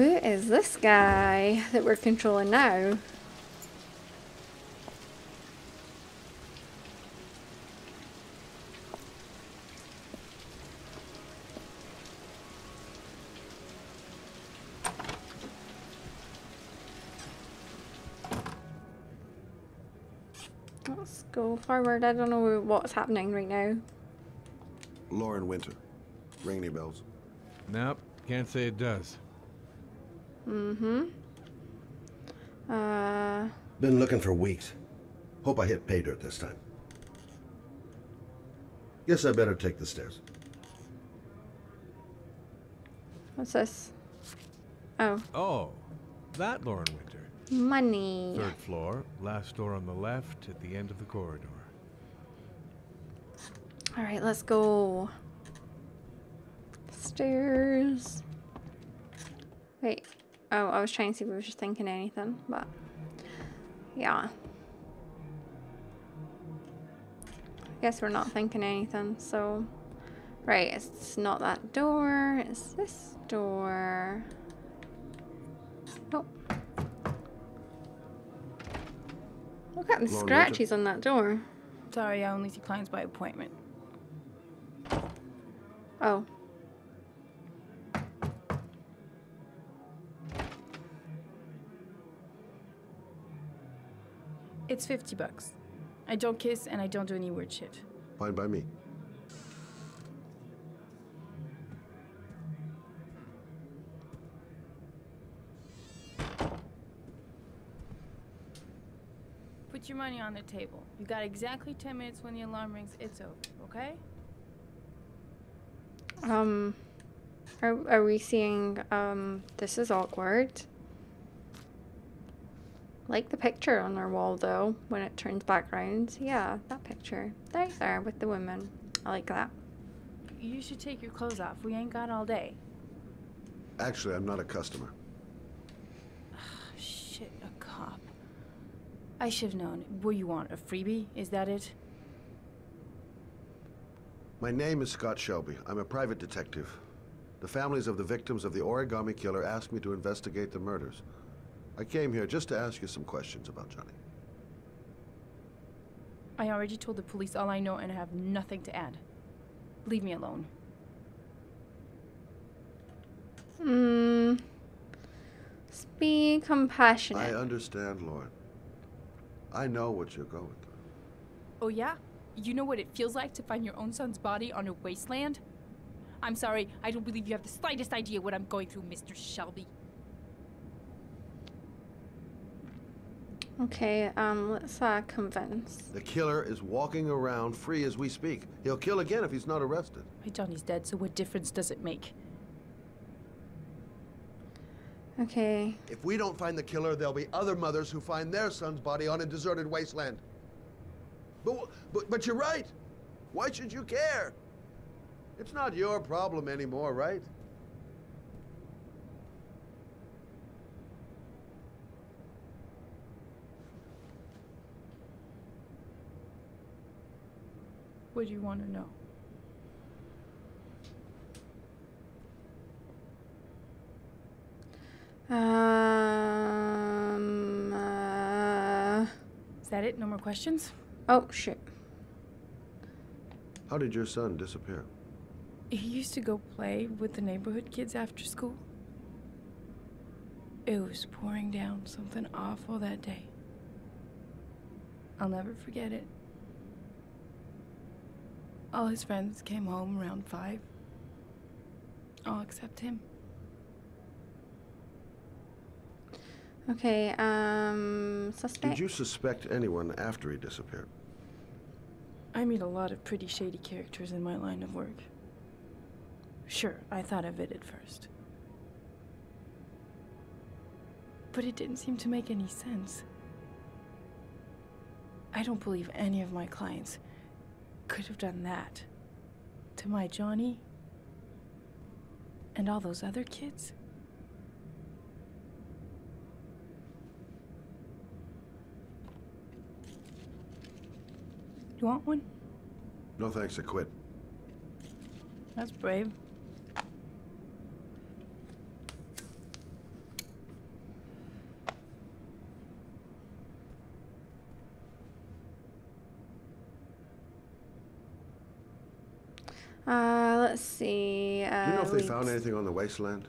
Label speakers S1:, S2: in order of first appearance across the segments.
S1: Who is this guy that we're controlling now? Let's go forward. I don't know what's happening right now.
S2: Lauren Winter. Ring any bells?
S3: Nope, can't say it does.
S1: Mm-hmm. Uh,
S2: Been looking for weeks. Hope I hit pay dirt this time. Guess I better take the stairs.
S1: what's this? Oh,
S3: Oh, that Lauren Winter.
S1: money.
S3: Third floor, last door on the left at the end of the corridor.
S1: All right, let's go. Stairs. Wait. Oh, I was trying to see if we were just thinking anything, but yeah. I guess we're not thinking anything, so right, it's not that door, it's this door. Oh. Look at the
S2: Lauren Winter?
S1: scratches on that door.
S4: Sorry, I only see clients by appointment.
S1: Oh.
S4: It's 50 bucks. I don't kiss and I don't do any weird shit.
S2: Fine by me.
S4: Put your money on the table. You got exactly 10 minutes when the alarm rings. It's over, okay?
S1: Um, are, are we seeing, um, this is awkward. Like the picture on our wall though, when it turns back around. Yeah, that picture. Right there with the woman. I like that.
S4: You should take your clothes off. We ain't got all day.
S2: Actually, I'm not a customer.
S4: Shit, a cop. I should have known. What you want? A freebie? Is that it?
S2: My name is Scott Shelby. I'm a private detective. The families of the victims of the origami killer asked me to investigate the murders. I came here just to ask you some questions about Johnny.
S4: I already told the police all I know and I have nothing to add. Leave me alone.
S1: Hmm. Be compassionate.
S2: I understand, Lauren. I know what you're going through.
S4: Oh, yeah? You know what it feels like to find your own son's body on a wasteland? I'm sorry, I don't believe you have the slightest idea what I'm going through, Mr. Shelby.
S1: Okay, um, let's uh convince.
S2: The killer is walking around free as we speak. He'll kill again if he's not arrested.
S4: My Johnny's dead, so what difference does it make?
S1: Okay.
S2: If we don't find the killer, there'll be other mothers who find their son's body on a deserted wasteland. But, but, but you're right. Why should you care? It's not your problem anymore, right?
S4: What do you want to know?
S1: Um, uh,
S4: Is that it? No more questions?
S1: oh, shit.
S2: How did your son disappear?
S4: He used to go play with the neighborhood kids after school. It was pouring down something awful that day. I'll never forget it. All his friends came home around five. All except him.
S1: Okay, um, suspect.
S2: Did you suspect anyone after he disappeared?
S4: I meet a lot of pretty shady characters in my line of work. Sure, I thought of it at first. But it didn't seem to make any sense. I don't believe any of my clients could have done that to my Johnny and all those other kids. You want one?
S2: No thanks, I quit.
S4: That's brave.
S1: Uh, let's see. Uh,
S2: Do you know if they found anything on the wasteland?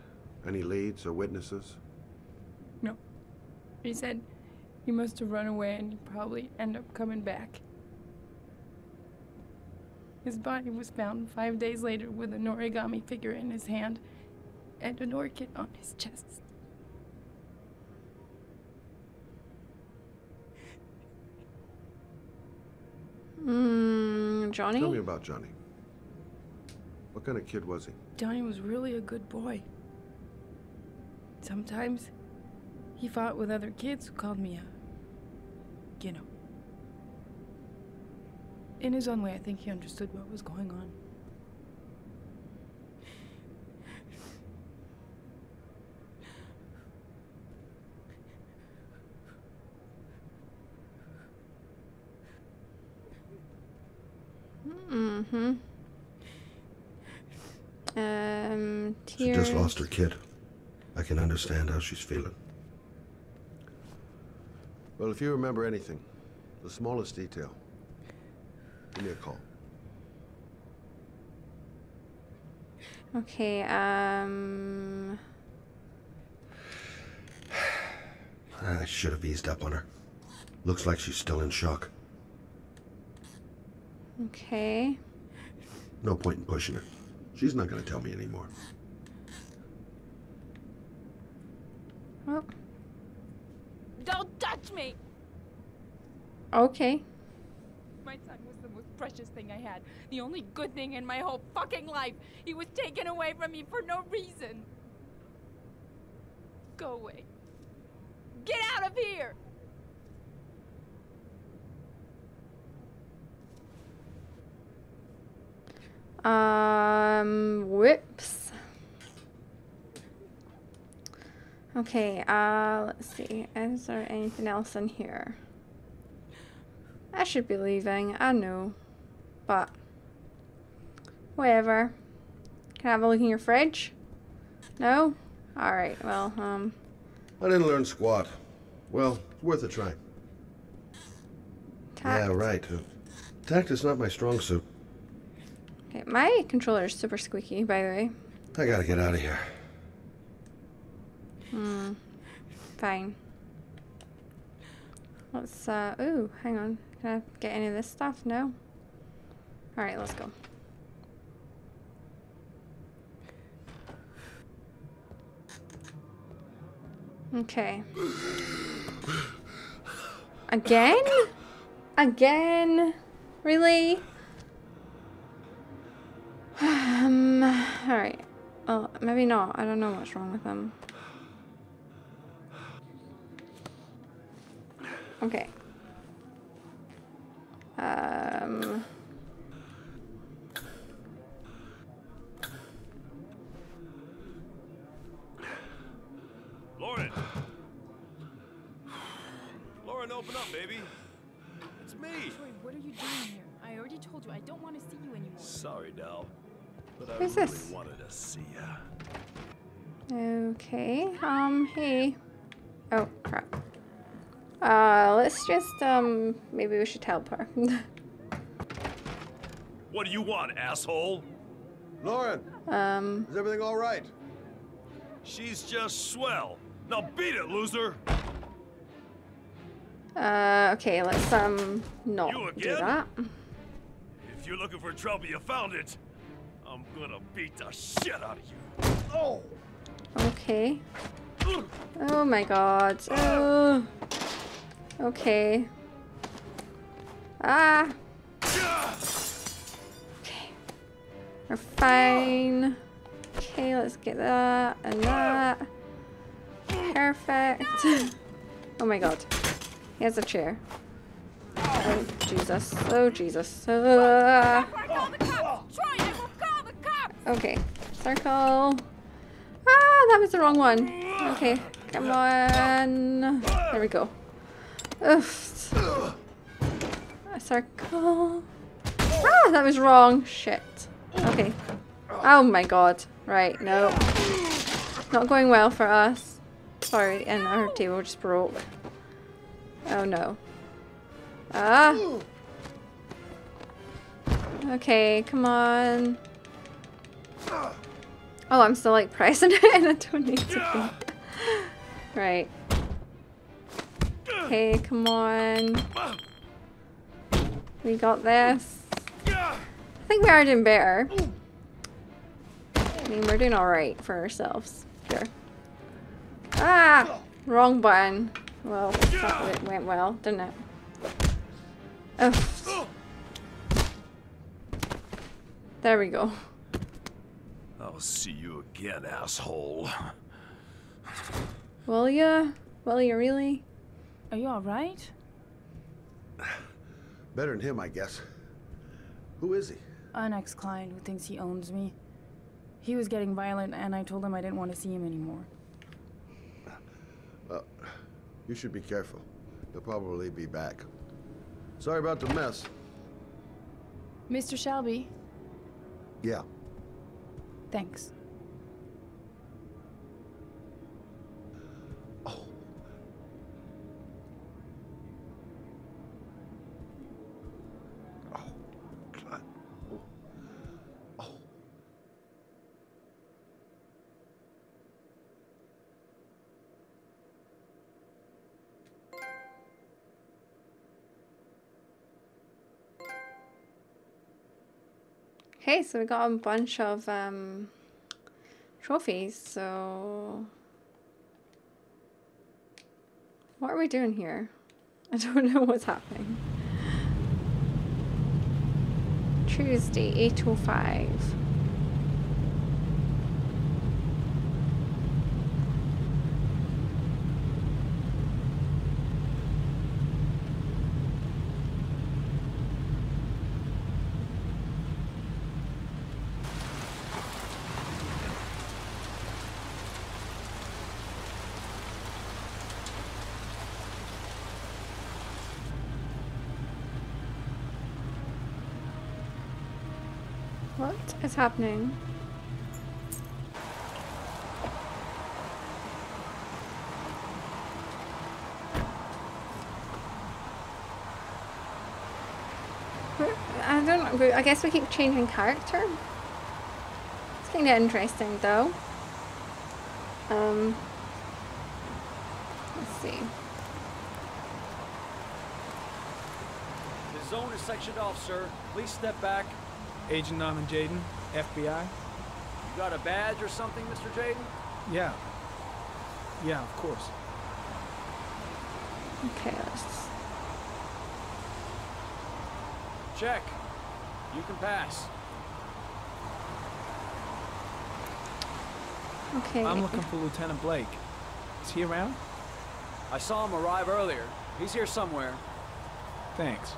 S2: Any leads or witnesses?
S4: No. He said he must have run away and he'd probably end up coming back. His body was found five days later with an origami figure in his hand and an orchid on his chest.
S1: Mm, Johnny?
S2: Tell me about Johnny. What kind of kid was he?
S4: Johnny was really a good boy. Sometimes he fought with other kids who called me a. you know. In his own way, I think he understood what was going on.
S1: Mm-hmm. Um,
S2: She
S1: tears.
S2: just lost her kid. I can understand how she's feeling. Well, if you remember anything, the smallest detail, give me a call.
S1: Okay, um...
S2: I should have eased up on her. Looks like she's still in shock.
S1: Okay.
S2: No point in pushing her. She's not going to tell me anymore.
S4: Don't touch me!
S1: okay.
S4: My son was the most precious thing I had. The only good thing in my whole fucking life. He was taken away from me for no reason. Go away. Get out of here!
S1: Um, whoops. Okay, uh, let's see. Is there anything else in here? I should be leaving, I know. But, whatever. Can I have a look in your fridge? No? Alright, well, um,
S2: I didn't learn squat. Well, worth a try.
S1: tact.
S2: Yeah, right. Uh, tact is not my strong suit.
S1: Okay, my controller is super squeaky, by the way.
S2: I gotta get out of here.
S1: Hmm. Fine. Let's, uh, ooh, hang on. Can I get any of this stuff? No? Alright, let's go. Okay. Again? Again? Really? Um, alright. Oh, maybe not. I don't know what's wrong with them. Okay. Um.
S5: Lauren! Lauren, open up, baby. It's me.
S4: Troy, what are you doing here? I already told you I don't want to see you anymore.
S5: Sorry, Dal. But I
S1: Who's
S5: really
S1: this?
S5: wanted to see ya.
S1: Okay. Um. Hey. Oh crap. Uh. Let's just um. Maybe we should teleport.
S5: What do you want, asshole?
S2: Lauren,
S1: um.
S2: is everything all right?
S5: She's just swell. Now beat it, loser.
S1: Uh. Okay. Let's um. Not
S5: You
S1: do that.
S5: If you're looking for trouble, you found it. I'm gonna beat the shit out of you.
S2: Oh!
S1: Okay. Oh my god. Oh. Okay. Ah. Okay. We're fine. Okay, let's get that and that. Perfect. Oh my god. He has a chair. Oh Jesus. Oh Jesus.
S4: Cops!
S1: Okay. Circle. Ah, that was the wrong one. Okay. Come on. There we go. Oof. A circle. Ah, that was wrong. Shit. Okay. Oh my god. Right, no. Not going well for us. Sorry, and our table just broke. Oh no. Ah. Okay, come on. Oh, I'm still like pressing it and I don't need to. Right. Okay, come on. We got this. I think we are doing better. I mean, we're doing alright for ourselves. Sure. Ah! Wrong button. Well, it went well, didn't it? Oh. There we go.
S5: I'll see you again, asshole.
S1: Will ya? Will ya really?
S4: Are you alright?
S2: Better than him, I guess. Who is he?
S4: An ex client who thinks he owns me. He was getting violent, and I told him I didn't want to see him anymore.
S2: Uh, you should be careful. He'll probably be back. Sorry about the mess.
S4: Mr. Shelby,
S2: Yeah.
S4: thanks.
S1: Okay, so we got a bunch of um, trophies, so... What are we doing here? I don't know what's happening. Tuesday, 8.05. What is happening? I don't know. I guess we keep changing character. It's kind of interesting, though. Um, let's see.
S6: The zone is sectioned off, sir. Please step back.
S7: Agent Norman Jayden, FBI?
S6: You got a badge or something, Mr. Jayden?
S7: Yeah. Yeah, of course.
S1: Okay, let's.
S6: Check. You can pass.
S1: Okay.
S7: I'm looking for Lieutenant Blake. Is he around?
S6: I saw him arrive earlier. He's here somewhere.
S7: Thanks.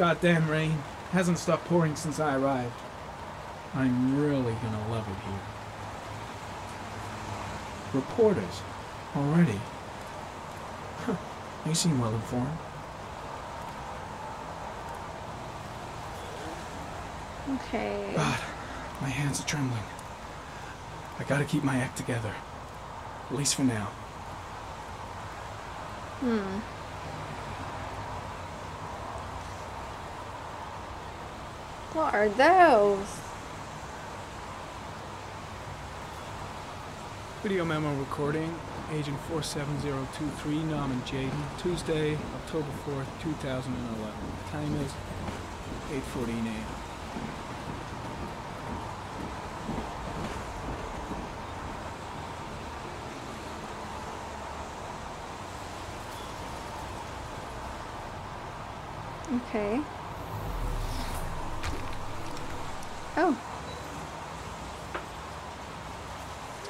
S7: Goddamn rain. Hasn't stopped pouring since I arrived. I'm really gonna love it here. Reporters. Already. Huh. You seem well informed.
S1: Okay.
S7: God, my hands are trembling. I gotta keep my act together. At least for now.
S1: Hmm. What are those?
S7: Video memo recording, Agent 47023, Norman Jayden, Tuesday, October 4th, 2011. Time is 8.14 a.m.
S1: Okay. Oh.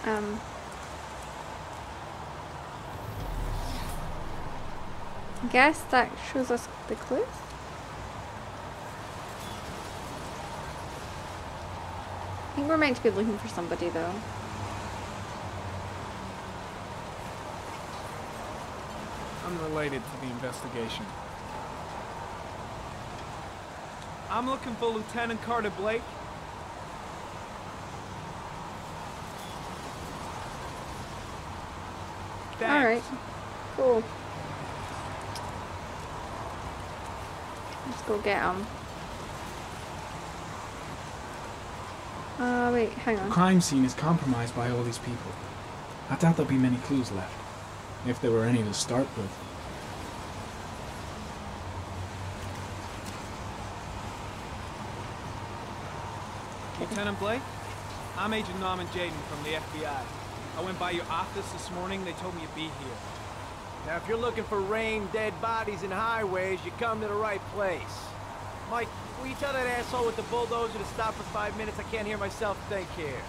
S1: Um. Guess that shows us the clues. I think we're meant to be looking for somebody though.
S7: Unrelated to the investigation. I'm looking for Lieutenant Carter Blake.
S1: Alright. Cool. Let's go get him. Uh, wait, hang
S7: The crime scene is compromised by all these people. I doubt there'll be many clues left, if there were any to start with.
S8: Lieutenant Blake? I'm Agent Norman Jayden from the FBI. I went by your office this morning. They told me you'd be here.
S6: Now, if you're looking for rain, dead bodies, and highways, you come to the right place. Mike, will you tell that asshole with the bulldozer to stop for five minutes? I can't hear myself think here.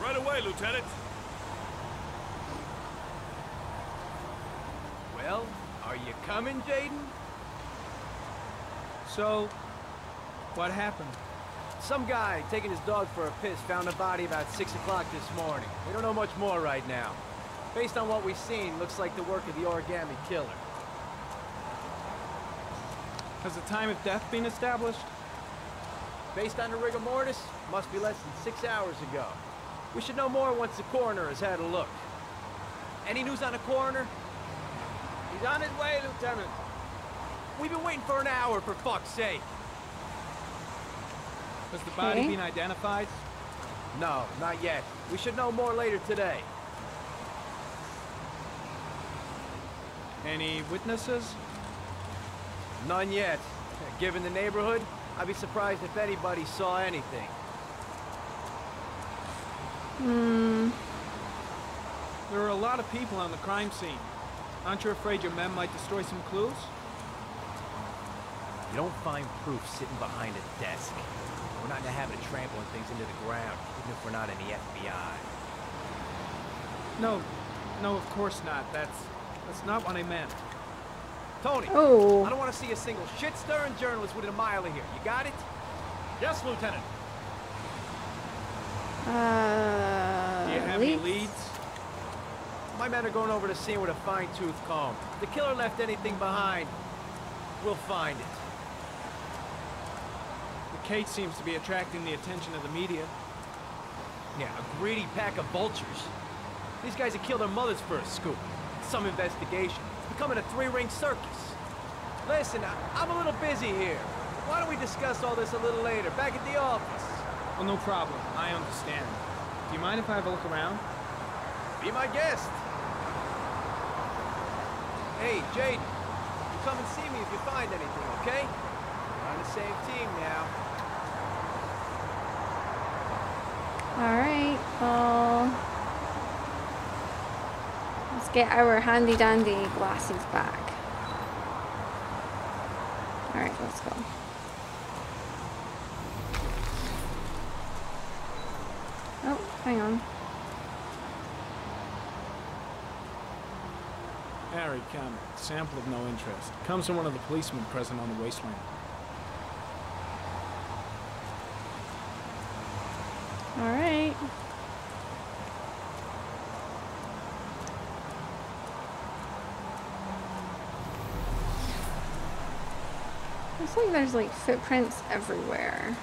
S5: Right away, Lieutenant.
S6: Well, are you coming, Jayden?
S8: So, what happened?
S6: Some guy taking his dog for a piss found a body about 6 o'clock this morning. We don't know much more right now. Based on what we've seen, looks like the work of the origami killer.
S8: Has the time of death been established?
S6: Based on the rigor mortis, must be less than six hours ago. We should know more once the coroner has had a look. Any news on the coroner? He's on his way, Lieutenant. We've been waiting for an hour, for fuck's sake.
S8: Has the body
S1: Okay.
S8: been identified?
S6: No, not yet. We should know more later today.
S8: Any witnesses?
S6: None yet. Given the neighborhood, I'd be surprised if anybody saw anything.
S1: Hmm.
S8: There are a lot of people on the crime scene. Aren't you afraid your men might destroy some clues?
S6: You don't find proof sitting behind a desk. We're not in the habit of trampling things into the ground, even if we're not in the FBI.
S8: No, no, of course not. That's that's not what I meant.
S6: Tony,
S1: Oh.
S6: I don't want to see a single shit-stirring journalist within a mile of here. You got it?
S5: Yes, Lieutenant.
S1: Uh.
S8: Do you have any
S1: leads?
S8: leads?
S6: My men are going over the scene with a fine-tooth comb. If the killer left anything behind, we'll find it.
S8: The case seems to be attracting the attention of the media.
S6: Yeah, a greedy pack of vultures. These guys have killed their mothers for a scoop. Some investigation. It's becoming a three-ring circus. Listen, I- I'm a little busy here. Why don't we discuss all this a little later, back at the office?
S8: Well, no problem. I understand. Do you mind if I have a look around?
S6: Be my guest. Hey, Jayden, you come and see me if you find anything, okay? We're on the same team now.
S1: Alright, well. Let's get our handy dandy glasses back. Alright, let's go. Oh, hang on.
S7: ARI comment. Sample of no interest. Comes from one of the policemen present on the wasteland.
S1: Alright. Looks like there's like footprints everywhere.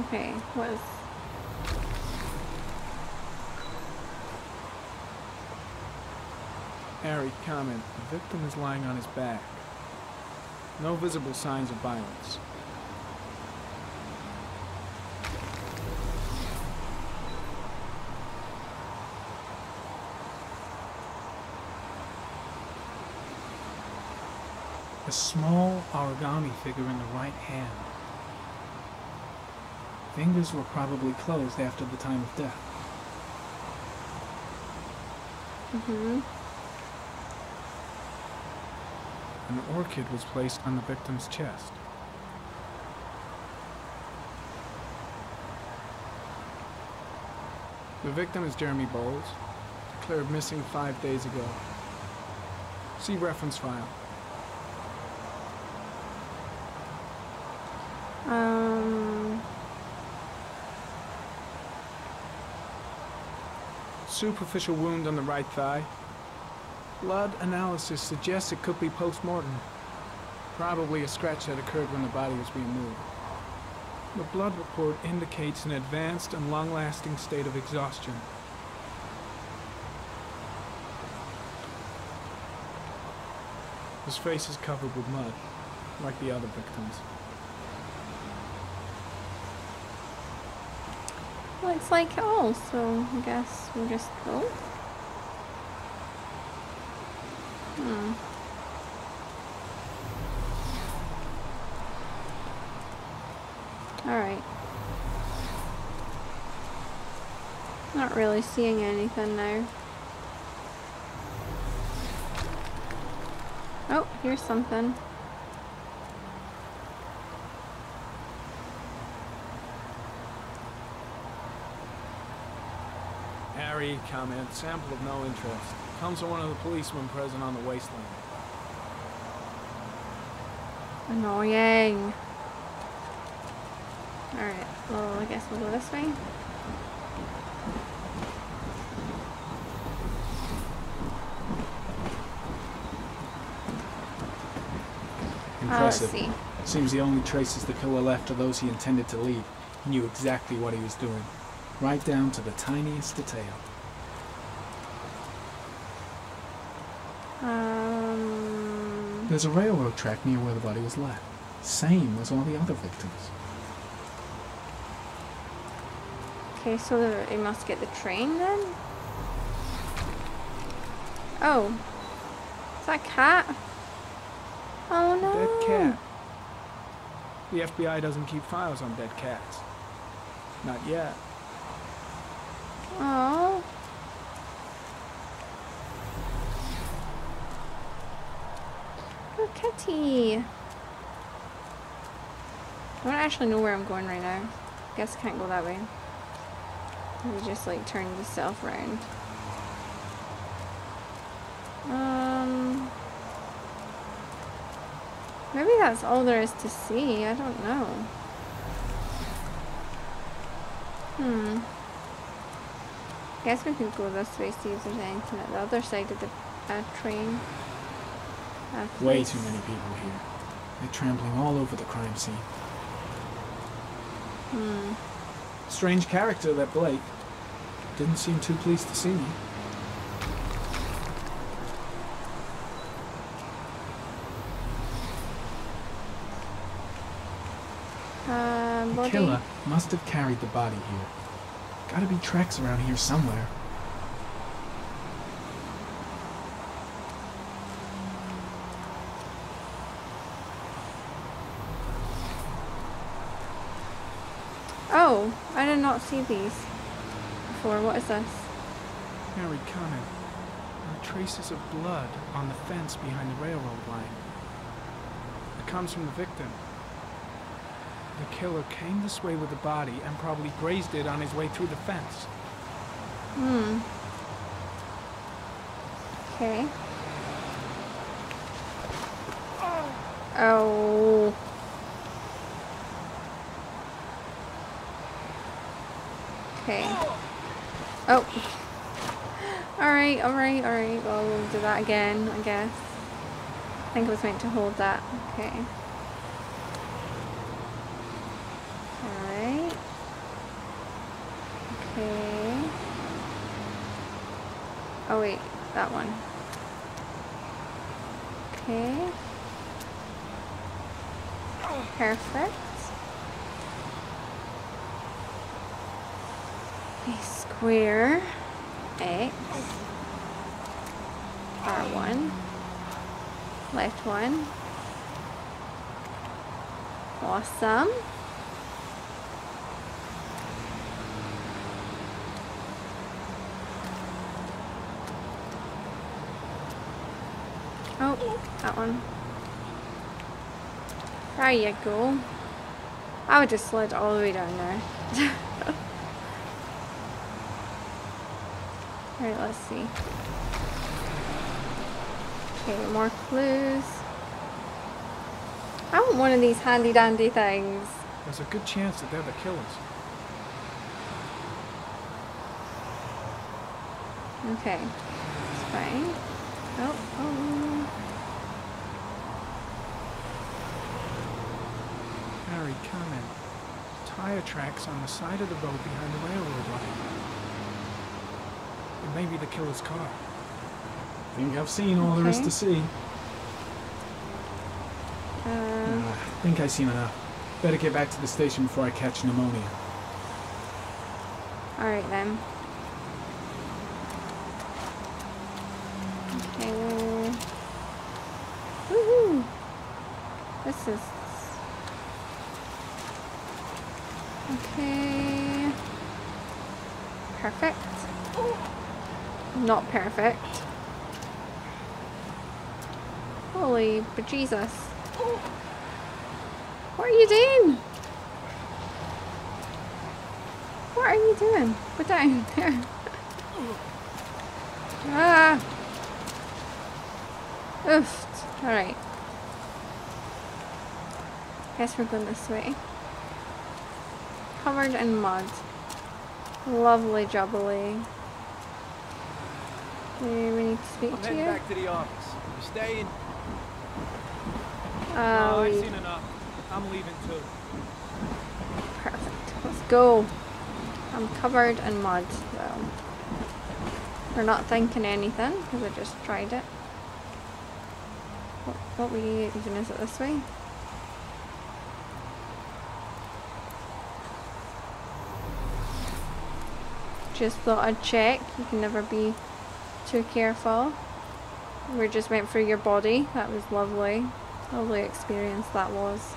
S1: Okay, what is
S7: ARI comment. The victim is lying on his back. No visible signs of violence. A small origami figure in the right hand. Fingers were probably closed after the time of death.
S1: Mm-hmm.
S7: An orchid was placed on the victim's chest. The victim is Jeremy Bowles, declared missing five days ago. See reference file. Superficial wound on the right thigh. Blood analysis suggests it could be post-mortem. Probably a scratch that occurred when the body was being moved. The blood report indicates an advanced and long-lasting state of exhaustion. His face is covered with mud, like the other victims.
S1: Looks like all, so I guess we'll just go. Hmm. Alright. Not really seeing anything now. Oh, here's something.
S7: ARI, comment, sample of no interest. Comes from one of the policemen present on the wasteland.
S1: Annoying. Alright, well, I guess we'll go this way. Ah, let's
S7: Impressive.
S1: see.
S7: Seems the only traces the killer left are those he intended to leave. He knew exactly what he was doing, right down to the tiniest detail.
S1: Um,
S7: There's a railroad track near where the body was left, same as all the other victims.
S1: okay, so the, he must get the train then? Oh. Is that cat? Oh no.
S7: Dead cat. The FBI doesn't keep files on dead cats. Not yet.
S1: Oh. Poor kitty. I don't actually know where I'm going right now. Guess I can't go that way. Maybe just like turn yourself around. Um. Maybe that's all there is to see. I don't know. Hmm. Guess we could go this way, see if there's anything at the other side of the uh, train. Uh,
S7: Way too many people here. They're trampling all over the crime scene.
S1: Hmm.
S7: Strange character, that Blake. Didn't seem too pleased to see me.
S1: Uh,
S7: The
S1: body.
S7: killer must have carried the body here. Gotta be tracks around here somewhere.
S1: Oh, I did not see these before. What is this?
S7: Harry are traces of blood on the fence behind the railroad line. It comes from the victim. The killer came this way with the body and probably grazed it on his way through the fence.
S1: Hmm. Okay. Oh. Okay. Oh. Alright, alright, alright. Well, we'll do that again, I guess. I think I was meant to hold that. Okay. Okay. Oh wait, that one. Okay. Perfect. A square. X. R1. Left one. Awesome. Oh, that one. There you go. I would just slid all the way down there. Alright, let's see. Okay, more clues. I want one of these handy dandy things.
S7: There's a good chance that they're the killers.
S1: Okay. It's fine. Oh, oh.
S7: ARI Cunning. Tire tracks on the side of the road behind the railroad line. It may be the killer's car. I think I've seen all there is to see.
S1: Uh,
S7: I think I've seen enough. Better get back to the station before I catch pneumonia.
S1: Alright then. Okay. Woohoo! This is. Okay. Perfect. Not perfect. Holy bejesus. What are you doing? What are you doing? Put down there. ah. Oof. Alright. Guess we're going this way. Covered in mud. Lovely jubbly. Do we need to speak
S6: I'm
S1: to you?
S6: back to the office. You staying?
S8: No,
S1: Uh,
S8: I've
S1: we-
S8: seen enough. I'm leaving too.
S1: Perfect. Let's go. I'm covered in mud, though. We're not thinking anything, because I just tried it. What, what way even is it this way? Just thought I'd check. You can never be too careful. We just went through your body. That was lovely. Lovely experience that was.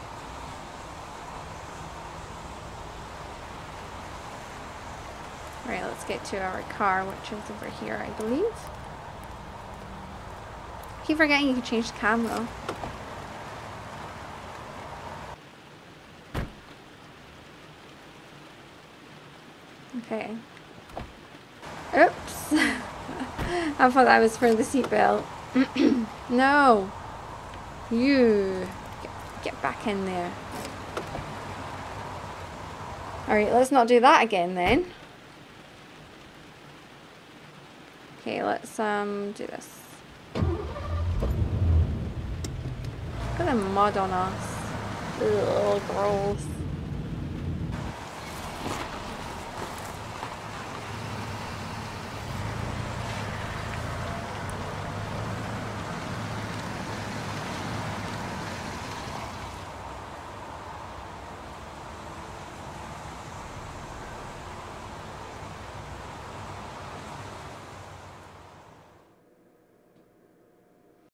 S1: Right, let's get to our car, which is over here, I believe. Keep forgetting you can change the camera. Okay. Oops. I thought that was for the seatbelt. no. You. Get, get back in there. Alright, let's not do that again then. Okay, let's um do this. At the mud on us. Ugh, gross.